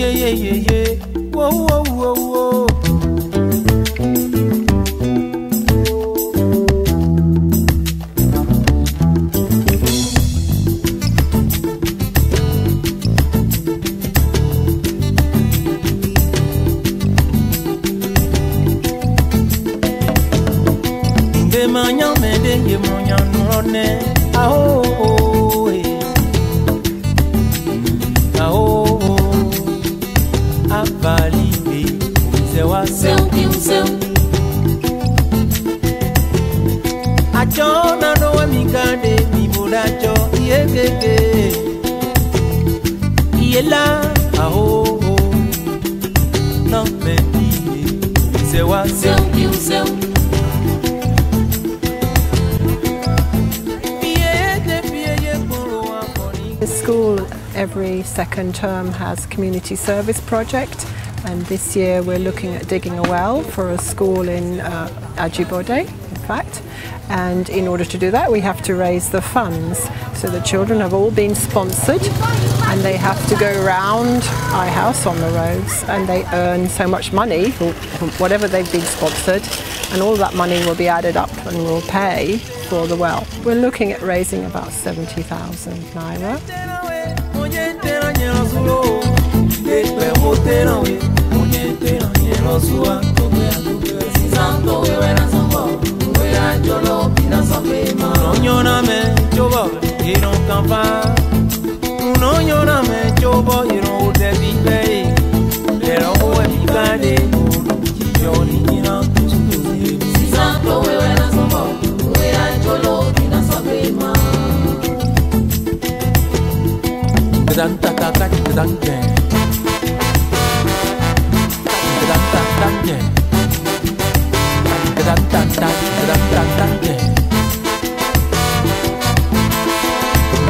yeah, yeah, yeah, yeah. Whoa, whoa, whoa, whoa. Nde manya mende ye monya nurone aho The school every second term has community service project and this year we're looking at digging a well for a school in uh, Ajibode fact. And in order to do that we have to raise the funds. So the children have all been sponsored and they have to go around house on the roads and they earn so much money whatever they've been sponsored and all that money will be added up and will pay for the well. We're looking at raising about 70,000 naira iron kamfa Unonyona me chobo iron ode bibe Lero uwe mikade Jijo ni nina kusukuzi Santo, we were not so well. We are Jolo, Pina, Sopema. Gdan taka kati gdan jen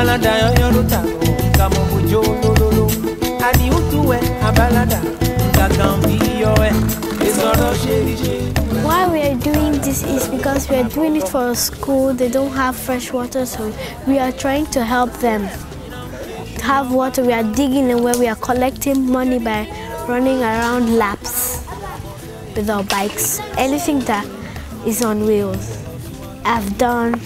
abalada ṣeríṣe. Why we are doing this is because we are doing it for a school. They don't have fresh water, so we are trying to help them have water. We are digging and where we are collecting money by running around laps with our bikes. Anything that is on wheels. I've done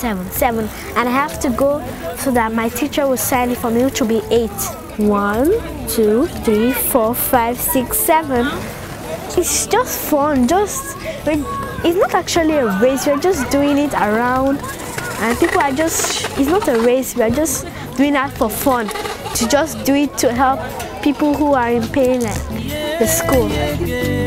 seven, seven, and I have to go so that my teacher will sign it for me, will be eight. One, two, three, four, five, six, seven. It's just fun. Just it's not actually a race. We're just doing it around, and people are just. It's not a race. We're just doing that for fun. To just do it to help people who are in pain, like the school.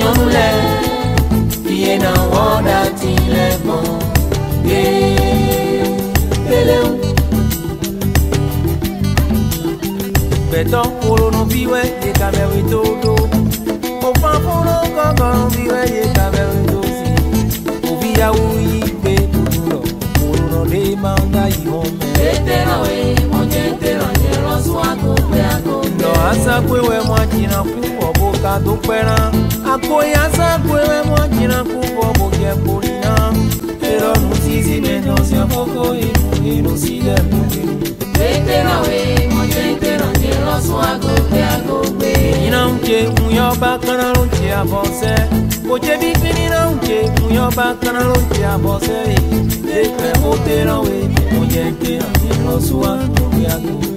yan múlẹ̀ iye náà wọ́n dá tilẹ̀ gbọ́n gbé pélé. gbẹtọ koronu biwẹ ye kamẹwe to do òfan fúnrọ kọkọrun biwẹ ye kamẹwe to si òbíyàwó yìí gbé dúdú lọ koronu lè máa ń dá yìí wọn. ètè ìrànwé mọ̀jẹ̀ ètè ìrànjẹ rọ́ṣùn àtúnpẹ́ àtúnpẹ́. lọ́ọ́ àṣà pé wẹ́ mọ́ jìnnà fún ọ̀bọ̀ ká tó pẹ́ràn akoya sakwele mwakina kubobokia kulina ero musizi menosia moko inusiye teterawe mocetero nyeloso agope agope ina unke muyo bakana lonche abose koce bifini na unke muyo bakana lonche abose tekwe oterawe agope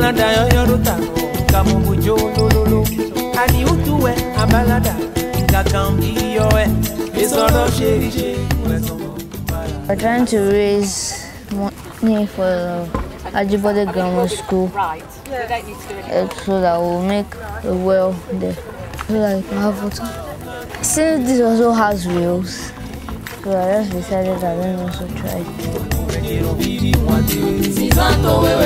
tà lọ. kamobojo lololo ani utuwe abalada ngakambiyowe esodo sherishe wesongo We're trying to raise money for Ajibode Grammar School. Uh, so that we'll make a well there. So that we can have water. Since this also has wheels, so I just decided that let me also try. It.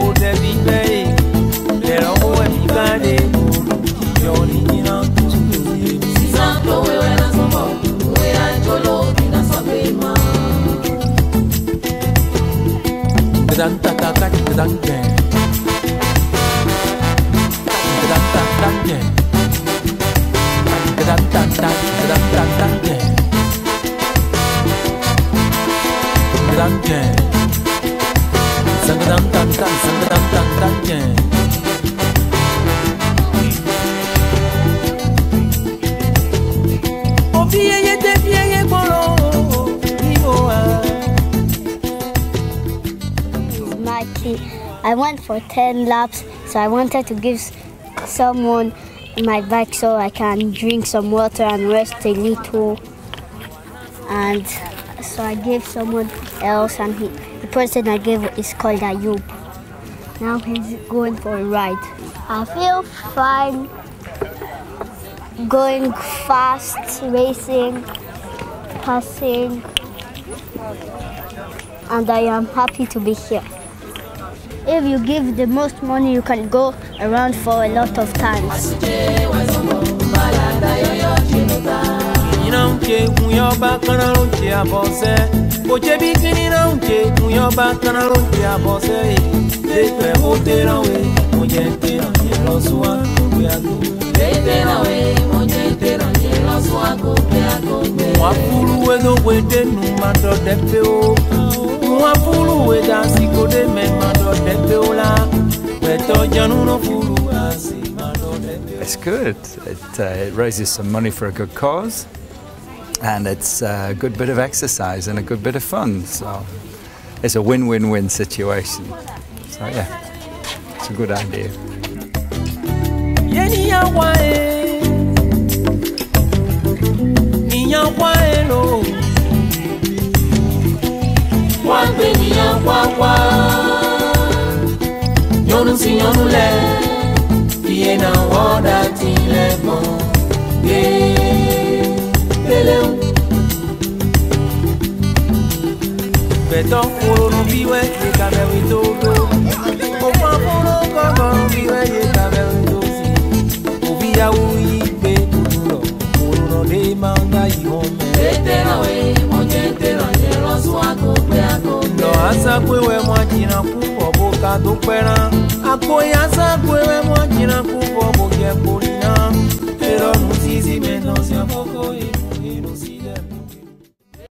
tak gen Sang sang I went for 10 laps, so I wanted to give someone my bike so I can drink some water and rest a little. And so I gave someone else, and he, the person I gave is called Ayub. Now he's going for a ride. I feel fine going fast, racing, passing, and I am happy to be here. If you give the most money, you can go around for a lot of times. Ina unche unyoba kana lunche abose Oche bikini na unche unyoba kana lunche abose Lepe otera we Onye tera nyelo suwa Kwe ago Letera we, monye tera nyelo swako pe akombe. Mwafulu we do de nu mado depe o Mwafulu we dansi kode me mado depe o la janu no fulu asi mado depe o It's good. It, uh, it raises some money for a good cause, and it's a good bit of exercise and a good bit of fun. So it's a win-win-win situation. So yeah, it's a good idea. Beto kolo no biwe ye kame wito Opa kolo kolo no biwe ye kame wito si ya uyi be kuduro Kolo no de manga yi home Ete na we mo jente na nye lo suwa to pe ako Lo asa kwe we jina kupo pera Ako kwe we jina kupo polina Pero no sisi menos ya boko